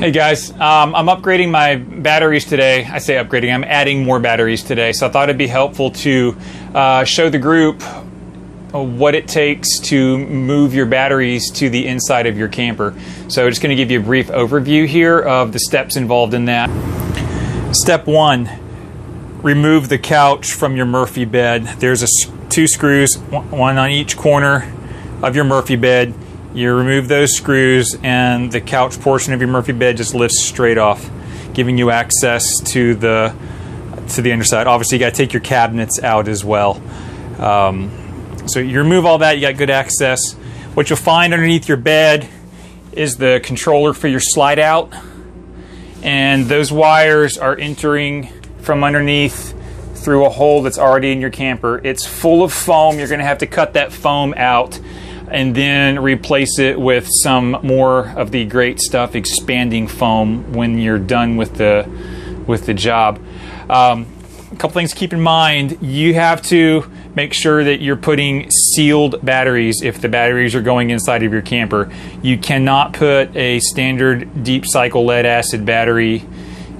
Hey guys, um, I'm upgrading my batteries today. I say upgrading, I'm adding more batteries today. So I thought it'd be helpful to uh, show the group what it takes to move your batteries to the inside of your camper. So I'm just going to give you a brief overview here of the steps involved in that. Step one, remove the couch from your Murphy bed. There's a, two screws, one on each corner of your Murphy bed you remove those screws and the couch portion of your Murphy bed just lifts straight off, giving you access to the to the underside. Obviously, you got to take your cabinets out as well. Um, so you remove all that, you got good access. What you'll find underneath your bed is the controller for your slide out, and those wires are entering from underneath through a hole that's already in your camper. It's full of foam. You're going to have to cut that foam out and then replace it with some more of the great stuff expanding foam when you're done with the with the job. Um, a couple things to keep in mind. You have to make sure that you're putting sealed batteries if the batteries are going inside of your camper. You cannot put a standard deep cycle lead acid battery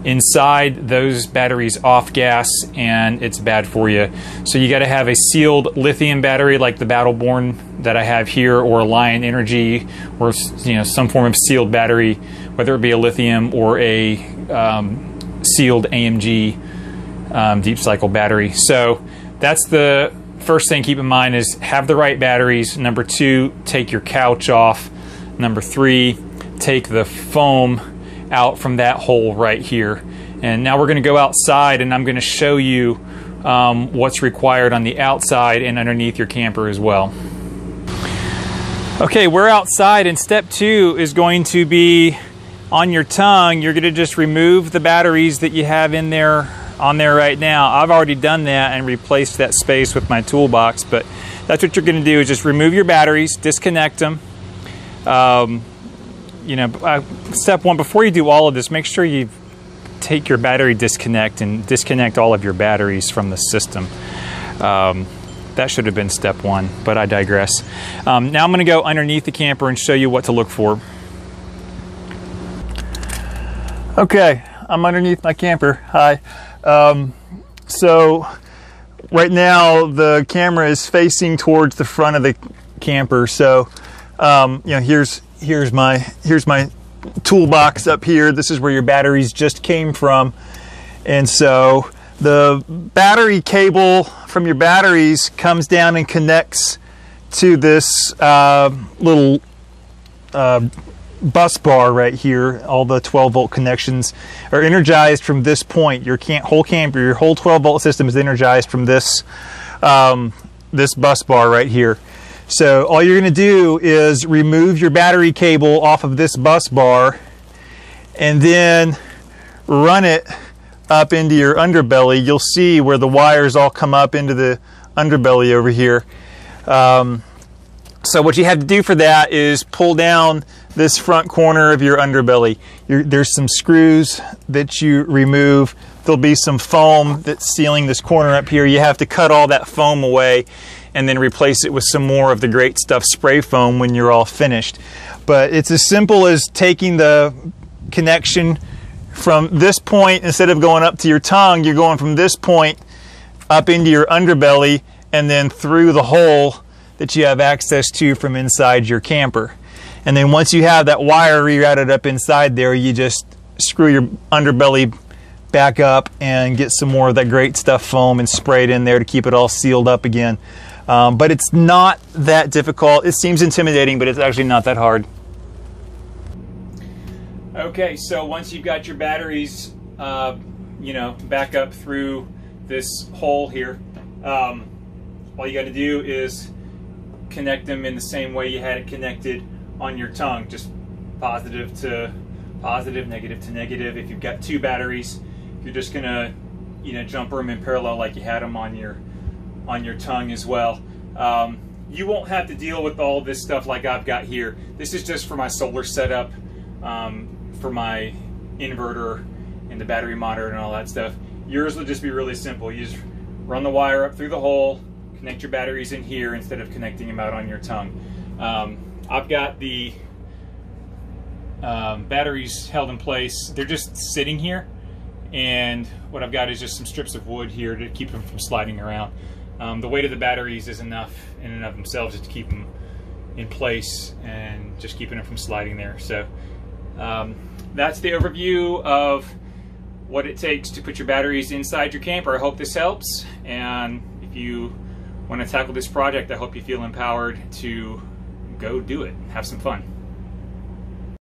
inside those batteries off gas and it's bad for you. So you got to have a sealed lithium battery like the Battleborn that I have here or a Lion Energy or you know some form of sealed battery whether it be a lithium or a um, sealed AMG um, deep cycle battery. So that's the first thing keep in mind is have the right batteries. Number 2, take your couch off. Number 3, take the foam out from that hole right here. And now we're going to go outside and I'm going to show you um, what's required on the outside and underneath your camper as well. Okay, we're outside and step two is going to be on your tongue. You're going to just remove the batteries that you have in there on there right now. I've already done that and replaced that space with my toolbox, but that's what you're going to do is just remove your batteries, disconnect them. Um, you know, uh, step one, before you do all of this, make sure you take your battery disconnect and disconnect all of your batteries from the system. Um, that should have been step one, but I digress. Um, now I'm going to go underneath the camper and show you what to look for. Okay, I'm underneath my camper. Hi. Um, so right now the camera is facing towards the front of the camper. So um, you know, here's here's my here's my toolbox up here. This is where your batteries just came from. And so the battery cable from your batteries comes down and connects to this uh, little uh, bus bar right here. All the 12 volt connections are energized from this point. Your whole camper, your whole 12 volt system is energized from this um, this bus bar right here. So all you're going to do is remove your battery cable off of this bus bar and then run it up into your underbelly. You'll see where the wires all come up into the underbelly over here. Um, so what you have to do for that is pull down this front corner of your underbelly. You're, there's some screws that you remove. There'll be some foam that's sealing this corner up here. You have to cut all that foam away and then replace it with some more of the great stuff spray foam when you're all finished. But it's as simple as taking the connection from this point, instead of going up to your tongue, you're going from this point up into your underbelly and then through the hole that you have access to from inside your camper. And then once you have that wire rerouted up inside there, you just screw your underbelly back up and get some more of that great stuff foam and spray it in there to keep it all sealed up again. Um, but it's not that difficult. It seems intimidating, but it's actually not that hard. Okay, so once you've got your batteries, uh, you know, back up through this hole here, um, all you got to do is connect them in the same way you had it connected on your tongue, just positive to positive, negative to negative. If you've got two batteries, you're just gonna, you know, jumper them in parallel like you had them on your on your tongue as well. Um, you won't have to deal with all this stuff like I've got here. This is just for my solar setup, um, for my inverter and the battery monitor and all that stuff. Yours will just be really simple. You just run the wire up through the hole, connect your batteries in here instead of connecting them out on your tongue. Um, I've got the um, batteries held in place. They're just sitting here, and what I've got is just some strips of wood here to keep them from sliding around. Um, the weight of the batteries is enough in and of themselves to keep them in place and just keeping them from sliding there. So um, that's the overview of what it takes to put your batteries inside your camper. I hope this helps. And if you want to tackle this project, I hope you feel empowered to go do it. Have some fun.